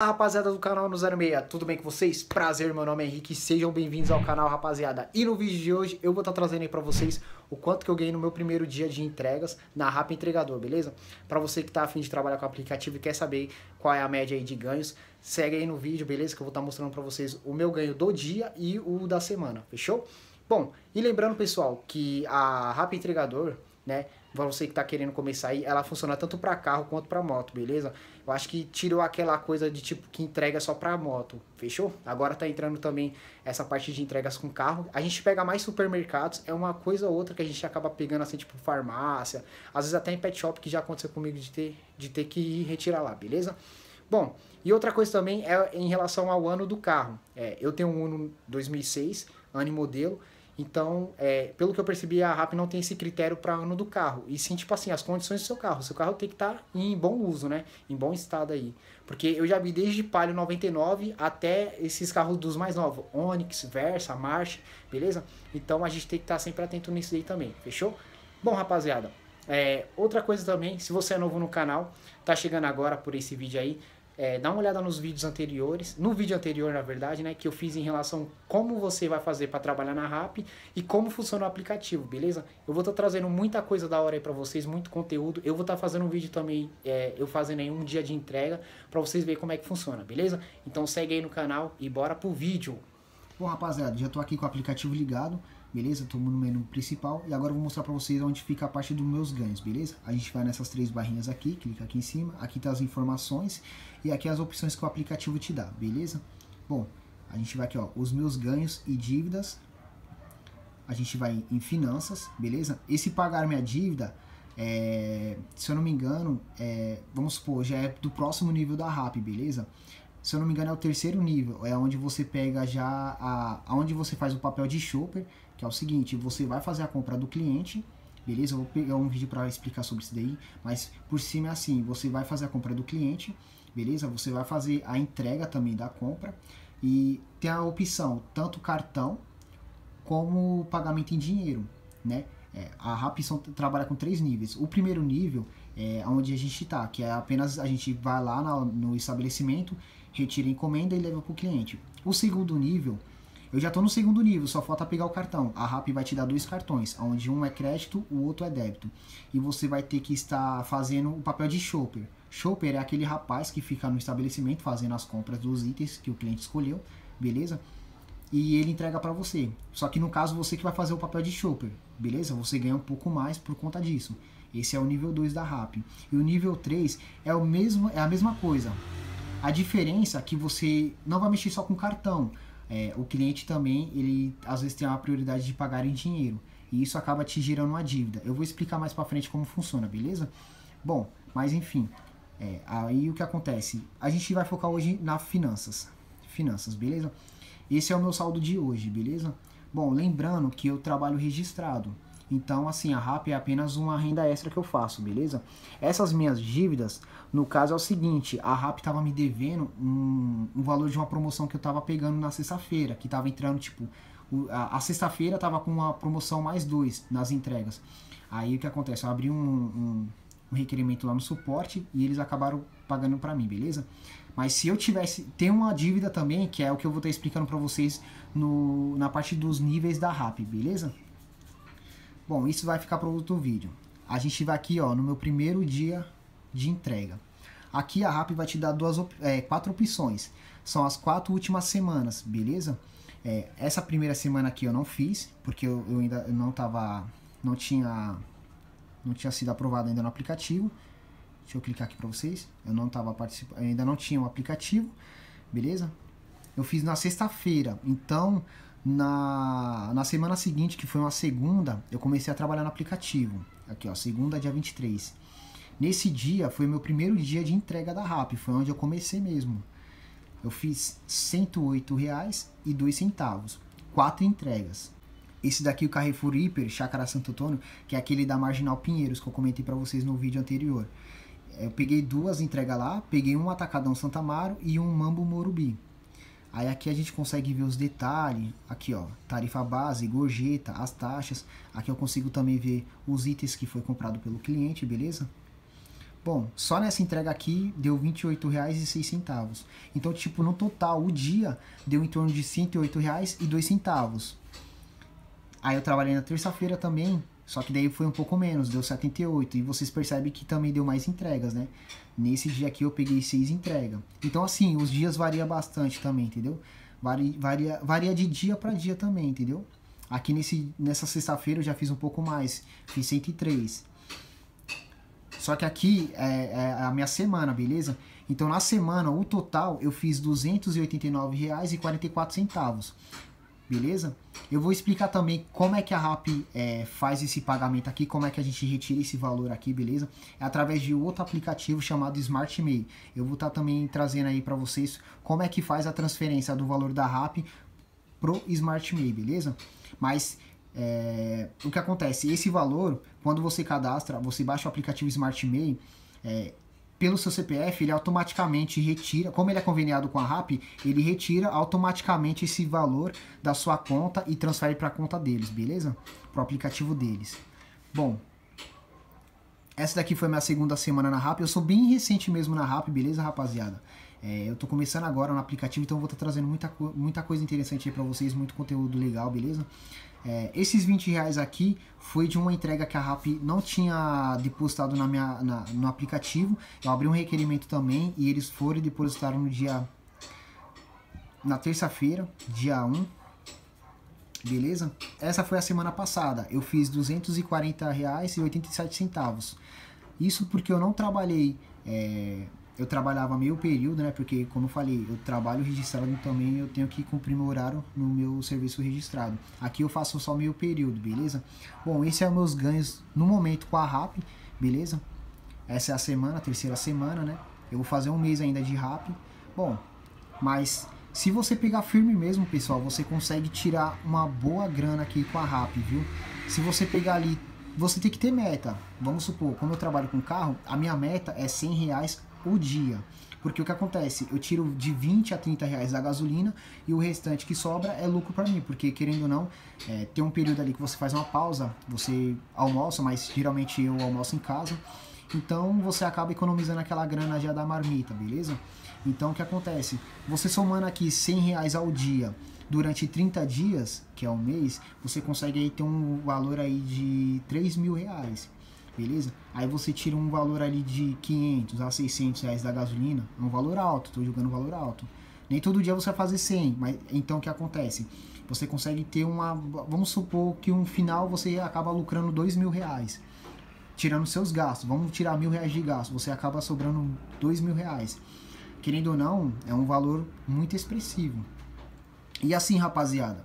rapaziada do canal no 06, tudo bem com vocês? Prazer, meu nome é Henrique, sejam bem-vindos ao canal, rapaziada. E no vídeo de hoje eu vou estar trazendo aí pra vocês o quanto que eu ganhei no meu primeiro dia de entregas na Rap Entregador, beleza? Pra você que tá afim de trabalhar com o aplicativo e quer saber qual é a média aí de ganhos, segue aí no vídeo, beleza? Que eu vou estar mostrando pra vocês o meu ganho do dia e o da semana, fechou? Bom, e lembrando, pessoal, que a Rap Entregador, né, pra você que tá querendo começar aí, ela funciona tanto para carro quanto para moto, beleza? Eu acho que tirou aquela coisa de tipo que entrega só para moto, fechou? Agora tá entrando também essa parte de entregas com carro. A gente pega mais supermercados, é uma coisa ou outra que a gente acaba pegando assim, tipo farmácia, às vezes até em pet shop que já aconteceu comigo de ter, de ter que ir retirar lá, beleza? Bom, e outra coisa também é em relação ao ano do carro. É, eu tenho um Uno 2006, ano e modelo, então, é, pelo que eu percebi, a RAP não tem esse critério para ano do carro. E sim, tipo assim, as condições do seu carro. Seu carro tem que estar tá em bom uso, né? Em bom estado aí. Porque eu já vi desde Palio 99 até esses carros dos mais novos. Onix, Versa, March, beleza? Então a gente tem que estar tá sempre atento nisso aí também, fechou? Bom, rapaziada, é, outra coisa também, se você é novo no canal, tá chegando agora por esse vídeo aí, é, dá uma olhada nos vídeos anteriores, no vídeo anterior, na verdade, né, que eu fiz em relação como você vai fazer para trabalhar na RAP e como funciona o aplicativo, beleza? Eu vou estar tá trazendo muita coisa da hora aí para vocês, muito conteúdo. Eu vou estar tá fazendo um vídeo também, é, eu fazendo aí um dia de entrega para vocês verem como é que funciona, beleza? Então segue aí no canal e bora pro vídeo. Bom, rapaziada, já tô aqui com o aplicativo ligado beleza? Estou no menu principal e agora eu vou mostrar para vocês onde fica a parte dos meus ganhos, beleza? A gente vai nessas três barrinhas aqui, clica aqui em cima, aqui tá as informações e aqui as opções que o aplicativo te dá, beleza? Bom, a gente vai aqui, ó, os meus ganhos e dívidas, a gente vai em finanças, beleza? Esse pagar minha dívida, é, se eu não me engano, é, vamos supor, já é do próximo nível da RAP, beleza? Se eu não me engano, é o terceiro nível. É onde você pega já a. onde você faz o papel de shopper, que é o seguinte, você vai fazer a compra do cliente, beleza? Eu vou pegar um vídeo para explicar sobre isso daí, mas por cima é assim, você vai fazer a compra do cliente, beleza? Você vai fazer a entrega também da compra e tem a opção tanto cartão como pagamento em dinheiro, né? É, a Rapson trabalha com três níveis. O primeiro nível é onde a gente está, que é apenas a gente vai lá no, no estabelecimento, retira a encomenda e leva para o cliente. O segundo nível eu já estou no segundo nível, só falta pegar o cartão. A RAP vai te dar dois cartões, onde um é crédito, o outro é débito. E você vai ter que estar fazendo o papel de shopper. Shopper é aquele rapaz que fica no estabelecimento fazendo as compras dos itens que o cliente escolheu, beleza? E ele entrega para você. Só que no caso você que vai fazer o papel de shopper, beleza? Você ganha um pouco mais por conta disso. Esse é o nível 2 da RAP. E o nível 3 é o mesmo, é a mesma coisa. A diferença é que você não vai mexer só com cartão é, o cliente também, ele às vezes tem uma prioridade de pagar em dinheiro. E isso acaba te gerando uma dívida. Eu vou explicar mais pra frente como funciona, beleza? Bom, mas enfim, é, aí o que acontece? A gente vai focar hoje na finanças. Finanças, beleza? Esse é o meu saldo de hoje, beleza? Bom, lembrando que eu trabalho registrado. Então, assim, a RAP é apenas uma renda extra que eu faço, beleza? Essas minhas dívidas, no caso é o seguinte, a RAP tava me devendo um, um valor de uma promoção que eu tava pegando na sexta-feira, que tava entrando, tipo, a, a sexta-feira tava com uma promoção mais dois nas entregas. Aí o que acontece? Eu abri um, um, um requerimento lá no suporte e eles acabaram pagando para mim, beleza? Mas se eu tivesse. Tem uma dívida também, que é o que eu vou estar explicando para vocês no, na parte dos níveis da RAP, beleza? Bom, isso vai ficar para outro vídeo. A gente vai aqui, ó, no meu primeiro dia de entrega. Aqui a RAP vai te dar duas, é, quatro opções. São as quatro últimas semanas, beleza? É, essa primeira semana aqui eu não fiz, porque eu, eu ainda não tava. Não tinha. Não tinha sido aprovado ainda no aplicativo. Deixa eu clicar aqui para vocês. Eu não tava participando. Ainda não tinha o um aplicativo. Beleza? Eu fiz na sexta-feira. Então, na, na semana seguinte, que foi uma segunda, eu comecei a trabalhar no aplicativo. Aqui, ó, segunda, dia 23. Nesse dia foi meu primeiro dia de entrega da RAP, foi onde eu comecei mesmo. Eu fiz R$ 108,02, quatro entregas. Esse daqui, o Carrefour Hiper, Chácara Santo Antônio, que é aquele da Marginal Pinheiros, que eu comentei para vocês no vídeo anterior. Eu peguei duas entregas lá, peguei um Atacadão Santa Amaro e um Mambo Morubi. Aí aqui a gente consegue ver os detalhes, aqui ó, tarifa base, gorjeta, as taxas. Aqui eu consigo também ver os itens que foi comprado pelo cliente, beleza? Bom, só nessa entrega aqui deu R$ 28,06. Então, tipo, no total, o dia deu em torno de R$ 108,02. Aí eu trabalhei na terça-feira também, só que daí foi um pouco menos, deu 78. E vocês percebem que também deu mais entregas, né? Nesse dia aqui eu peguei seis entregas. Então, assim, os dias varia bastante também, entendeu? Varia, varia, varia de dia para dia também, entendeu? Aqui nesse, nessa sexta-feira eu já fiz um pouco mais, fiz 103. Só que aqui é, é, a minha semana, beleza? Então na semana, o total, eu fiz R$ 289,44. Beleza? Eu vou explicar também como é que a RAP é, faz esse pagamento aqui, como é que a gente retira esse valor aqui, beleza? É através de outro aplicativo chamado Smart Mail. Eu vou estar tá também trazendo aí para vocês como é que faz a transferência do valor da RAP pro Smart Mail, beleza? Mas é, o que acontece? Esse valor, quando você cadastra, você baixa o aplicativo Smart Mail, é, pelo seu CPF, ele automaticamente retira, como ele é conveniado com a RAP, ele retira automaticamente esse valor da sua conta e transfere para a conta deles, beleza? Para o aplicativo deles. Bom, essa daqui foi minha segunda semana na RAP. Eu sou bem recente mesmo na RAP, beleza, rapaziada? É, eu tô começando agora no aplicativo, então eu vou estar tá trazendo muita, muita coisa interessante aí pra vocês, muito conteúdo legal, beleza? É, esses 20 reais aqui foi de uma entrega que a RAP não tinha depositado na minha, na, no aplicativo. Eu abri um requerimento também e eles foram e depositaram no dia. na terça-feira, dia 1. Beleza? Essa foi a semana passada. Eu fiz 240 reais e 87 centavos. Isso porque eu não trabalhei é, eu trabalhava meio período, né? Porque, como eu falei, eu trabalho registrado também, eu tenho que cumprir meu horário no meu serviço registrado. Aqui eu faço só meio período, beleza? Bom, esses são meus ganhos no momento com a RAP, beleza? Essa é a semana, a terceira semana, né? Eu vou fazer um mês ainda de RAP. Bom, mas se você pegar firme mesmo, pessoal, você consegue tirar uma boa grana aqui com a RAP, viu? Se você pegar ali, você tem que ter meta. Vamos supor, como eu trabalho com carro, a minha meta é 100 reais o dia. Porque o que acontece? Eu tiro de 20 a 30 reais da gasolina e o restante que sobra é lucro para mim. Porque, querendo ou não, é, tem um período ali que você faz uma pausa, você almoça, mas geralmente eu almoço em casa. Então você acaba economizando aquela grana já da marmita, beleza? Então o que acontece? Você somando aqui 100 reais ao dia durante 30 dias, que é um mês, você consegue aí ter um valor aí de 3 mil reais beleza? Aí você tira um valor ali de 500 a 600 reais da gasolina, é um valor alto, estou jogando valor alto. Nem todo dia você vai fazer 100, mas então o que acontece? Você consegue ter uma, vamos supor que um final você acaba lucrando 2 mil reais, tirando seus gastos, vamos tirar mil reais de gasto, você acaba sobrando 2 mil reais. Querendo ou não, é um valor muito expressivo. E assim, rapaziada,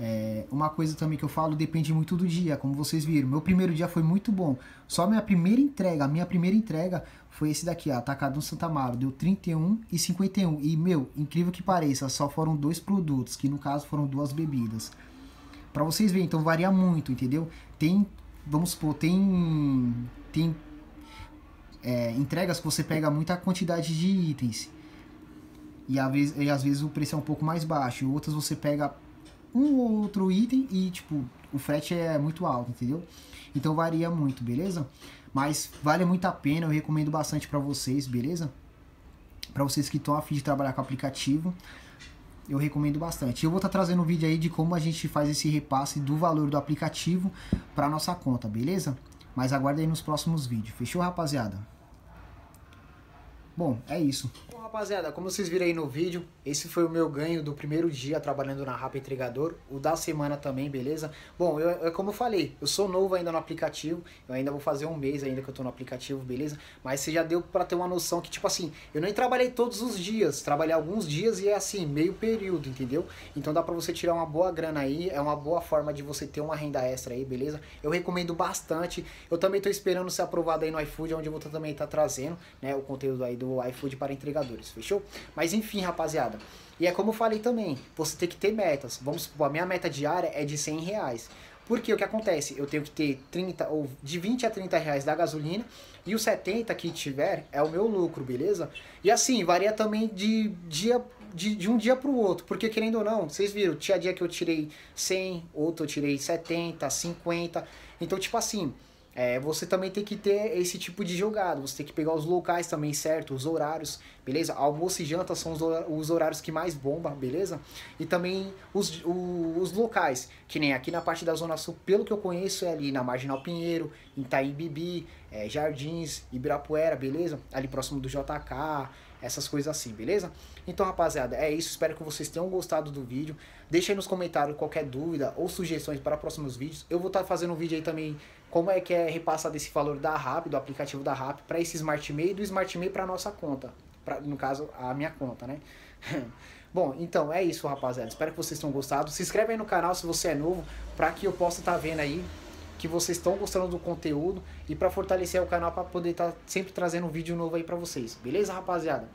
é, uma coisa também que eu falo depende muito do dia, como vocês viram. Meu primeiro dia foi muito bom. Só minha primeira entrega, a minha primeira entrega foi esse daqui, ó, Atacadão Santa Amaro. Deu 31 e 51. E, meu, incrível que pareça, só foram dois produtos, que no caso foram duas bebidas. Para vocês verem, então varia muito, entendeu? Tem, vamos supor, tem, tem é, entregas que você pega muita quantidade de itens. E às, vezes, e às vezes o preço é um pouco mais baixo. Outras você pega um ou outro item e, tipo, o frete é muito alto, entendeu? Então varia muito, beleza? Mas vale muito a pena, eu recomendo bastante para vocês, beleza? Para vocês que estão afim de trabalhar com aplicativo, eu recomendo bastante. Eu vou estar tá trazendo um vídeo aí de como a gente faz esse repasse do valor do aplicativo para nossa conta, beleza? Mas aguarde aí nos próximos vídeos. Fechou, rapaziada? Bom, é isso rapaziada, como vocês viram aí no vídeo, esse foi o meu ganho do primeiro dia trabalhando na Rapa Entregador, o da semana também, beleza? Bom, eu, é como eu falei, eu sou novo ainda no aplicativo, eu ainda vou fazer um mês ainda que eu tô no aplicativo, beleza? Mas você já deu para ter uma noção que, tipo assim, eu nem trabalhei todos os dias, trabalhei alguns dias e é assim, meio período, entendeu? Então dá para você tirar uma boa grana aí, é uma boa forma de você ter uma renda extra aí, beleza? Eu recomendo bastante, eu também tô esperando ser aprovado aí no iFood, onde eu vou também estar tá trazendo, né, o conteúdo aí do iFood para entregadores fechou? Mas enfim, rapaziada. E é como eu falei também, você tem que ter metas. Vamos supor, a minha meta diária é de 100 reais. Porque o que acontece? Eu tenho que ter 30 ou de 20 a 30 reais da gasolina e os 70 que tiver é o meu lucro, beleza? E assim, varia também de dia de, de um dia para o outro, porque querendo ou não, vocês viram, tinha dia que eu tirei 100, outro eu tirei 70, 50. Então, tipo assim, é, você também tem que ter esse tipo de jogada. Você tem que pegar os locais também, certo? Os horários, beleza? Almoço e janta são os horários que mais bombam, beleza? E também os, os locais, que nem aqui na parte da Zona Sul, pelo que eu conheço, é ali na Marginal Pinheiro, Itaim Bibi, é, Jardins, Ibirapuera, beleza? Ali próximo do JK, essas coisas assim, beleza? Então, rapaziada, é isso. Espero que vocês tenham gostado do vídeo. Deixa aí nos comentários qualquer dúvida ou sugestões para próximos vídeos. Eu vou estar tá fazendo um vídeo aí também como é que é repassado esse valor da RAP, do aplicativo da RAP, para esse Smart e do Smart MEI para nossa conta. Pra, no caso, a minha conta, né? Bom, então é isso, rapaziada. Espero que vocês tenham gostado. Se inscreve aí no canal se você é novo, para que eu possa estar tá vendo aí que vocês estão gostando do conteúdo e para fortalecer o canal para poder estar tá sempre trazendo um vídeo novo aí para vocês. Beleza, rapaziada?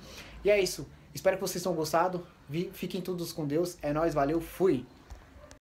E é isso. Espero que vocês tenham gostado. Fiquem todos com Deus. É nóis, valeu, fui!